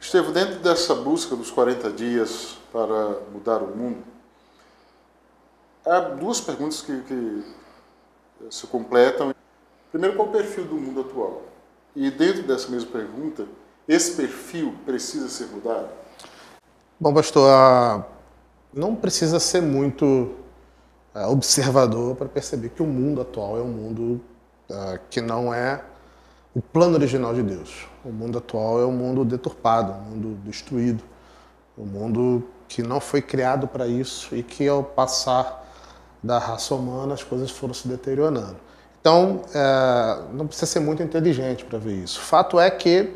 Estevam, dentro dessa busca dos 40 dias para mudar o mundo, há duas perguntas que, que se completam. Primeiro, qual é o perfil do mundo atual? E dentro dessa mesma pergunta, esse perfil precisa ser mudado? Bom, pastor, não precisa ser muito é, observador para perceber que o mundo atual é um mundo é, que não é o plano original de Deus. O mundo atual é um mundo deturpado, um mundo destruído, um mundo que não foi criado para isso e que ao passar da raça humana as coisas foram se deteriorando. Então, é, não precisa ser muito inteligente para ver isso. Fato é que,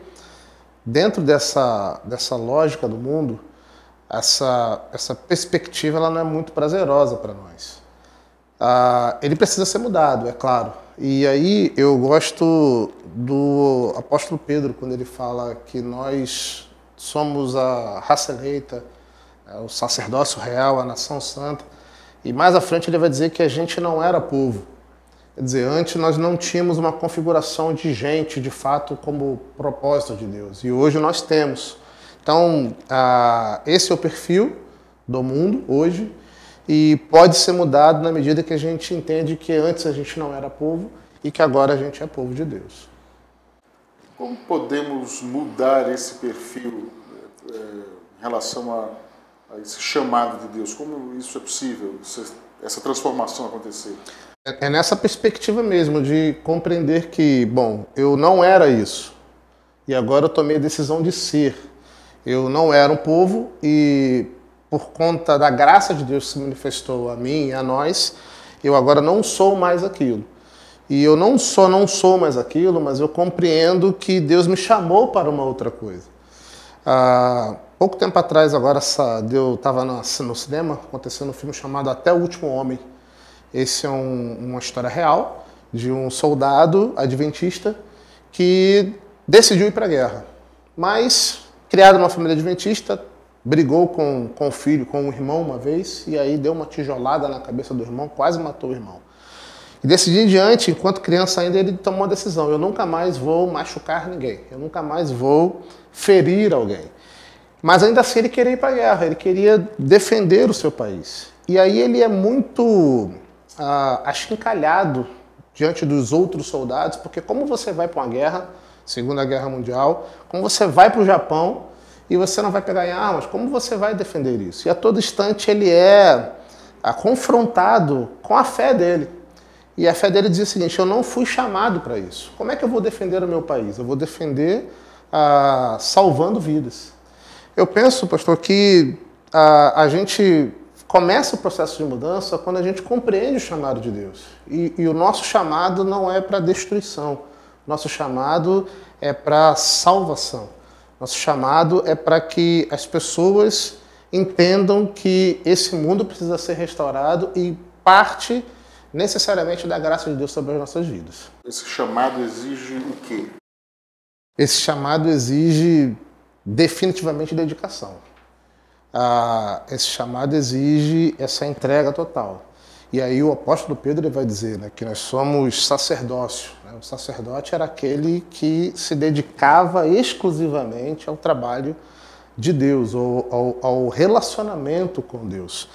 dentro dessa, dessa lógica do mundo, essa, essa perspectiva ela não é muito prazerosa para nós. Ah, ele precisa ser mudado, é claro. E aí eu gosto do apóstolo Pedro, quando ele fala que nós somos a raça eleita, é, o sacerdócio real, a nação santa. E mais à frente ele vai dizer que a gente não era povo Quer dizer, antes nós não tínhamos uma configuração de gente, de fato, como propósito de Deus. E hoje nós temos. Então, ah, esse é o perfil do mundo hoje e pode ser mudado na medida que a gente entende que antes a gente não era povo e que agora a gente é povo de Deus. Como podemos mudar esse perfil é, em relação a, a, esse chamado de Deus? Como isso é possível, essa transformação acontecer? É, é nessa perspectiva mesmo de compreender que, bom, eu não era isso e agora eu tomei a decisão de ser. Eu não era um povo e por conta da graça de Deus se manifestou a mim e a nós, eu agora não sou mais aquilo. E eu não só não sou mais aquilo, mas eu compreendo que Deus me chamou para uma outra coisa. Ah, pouco tempo atrás, agora, eu estava no cinema, acontecendo um filme chamado Até o Último Homem. Esse é um, uma história real de um soldado adventista que decidiu ir para a guerra. Mas, criado numa família adventista, brigou com, com o filho, com o irmão uma vez, e aí deu uma tijolada na cabeça do irmão, quase matou o irmão. E desse dia em diante, enquanto criança ainda, ele tomou uma decisão: eu nunca mais vou machucar ninguém, eu nunca mais vou ferir alguém. Mas ainda assim ele queria ir para a guerra, ele queria defender o seu país. E aí ele é muito ah, achincalhado diante dos outros soldados, porque como você vai para uma guerra, Segunda Guerra Mundial, como você vai para o Japão e você não vai pegar em armas, como você vai defender isso? E a todo instante ele é ah, confrontado com a fé dele. E a fé dele dizia o seguinte: eu não fui chamado para isso. Como é que eu vou defender o meu país? Eu vou defender ah, salvando vidas. Eu penso, pastor, que ah, a gente começa o processo de mudança quando a gente compreende o chamado de Deus. E, e o nosso chamado não é para destruição, nosso chamado é para salvação. Nosso chamado é para que as pessoas entendam que esse mundo precisa ser restaurado e parte necessariamente da graça de Deus sobre as nossas vidas. Esse chamado exige o quê? Esse chamado exige definitivamente dedicação ah, esse chamado exige essa entrega total. E aí o apóstolo Pedro vai dizer né, que nós somos sacerdócio. O sacerdote era aquele que se dedicava exclusivamente ao trabalho de Deus, ou ao, ao relacionamento com Deus.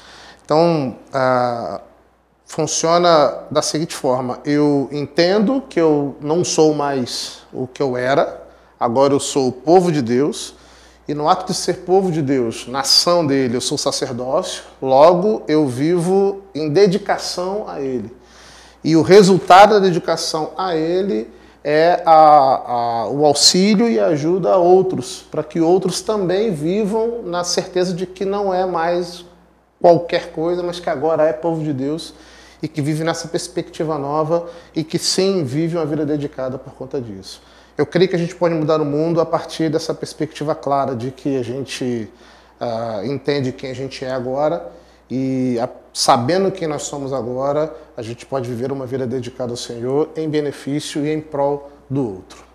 Então, ah, funciona da seguinte forma: eu entendo que eu não sou mais o que eu era, agora eu sou o povo de Deus e no ato de ser povo de Deus, nação dele, eu sou sacerdócio, logo eu vivo em dedicação a ele. E o resultado da dedicação a ele é a, a, o auxílio e ajuda a outros, para que outros também vivam na certeza de que não é mais qualquer coisa, mas que agora é povo de Deus e que vive nessa perspectiva nova e que sim vive uma vida dedicada por conta disso. Eu creio que a gente pode mudar o mundo a partir dessa perspectiva clara de que a gente uh, entende quem a gente é agora e, uh, sabendo quem nós somos agora, a gente pode viver uma vida dedicada ao Senhor em benefício e em prol do outro.